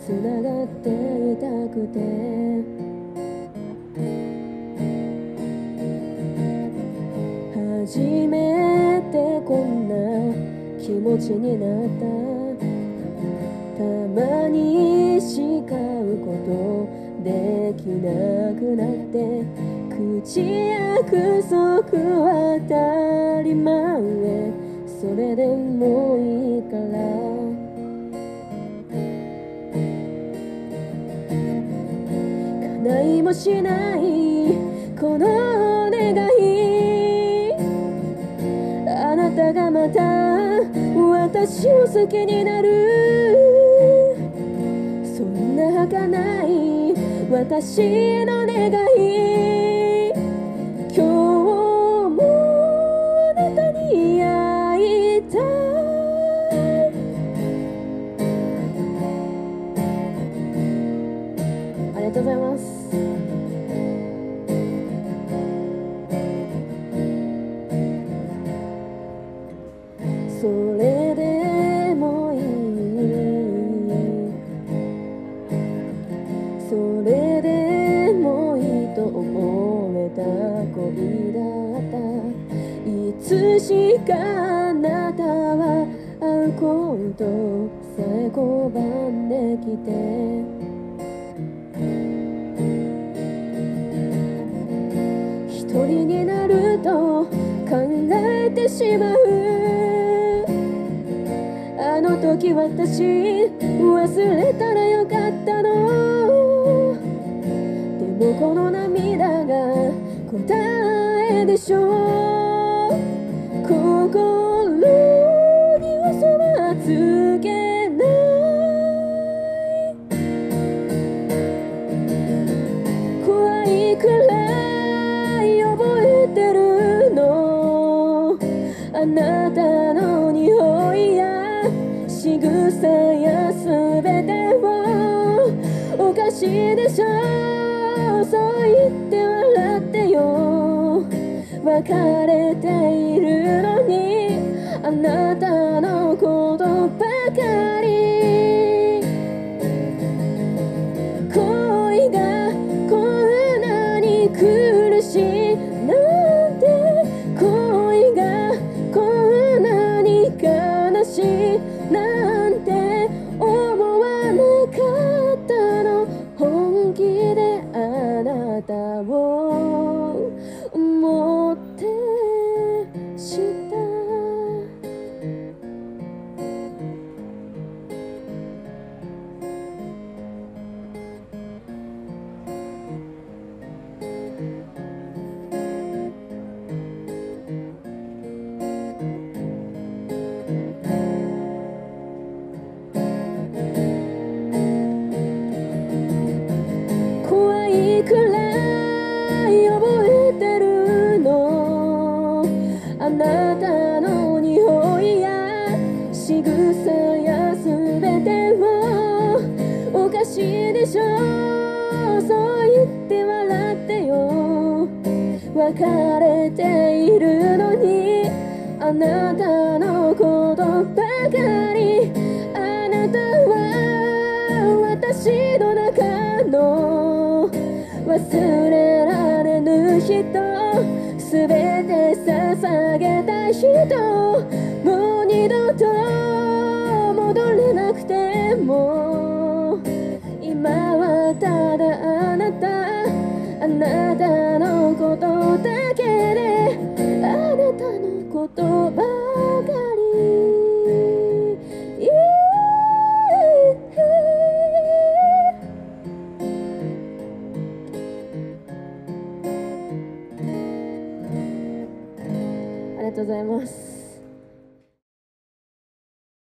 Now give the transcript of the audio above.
繋がっていたくて。初めてこんな気持ちになった。たまに誓うことできなくなって。口約束は当たり前。それでももしないこの願い。あなたがまた私を好きになる。そんな儚い私の願い。それでもいい。それでもいいと思えた恋だった。いつしかあなたは会うことさえ拒んできて。と考えてしまうあの時私忘れたらよかったの。でもこの涙が答えでしょう。心あなたの匂いや仕草やすべてをおかしいでしょそう言って笑ってよ。別れているのにあなたのことばかり。恋がこんなに苦しかしいでしょ。そう言って笑ってよ。別れているのにあなたのことばかり。あなたは私の中の忘れられぬ人。すべて捧げた人。もう二度と戻れなくても。ことばかり。ありがとうございます。